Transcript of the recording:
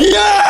Yeah!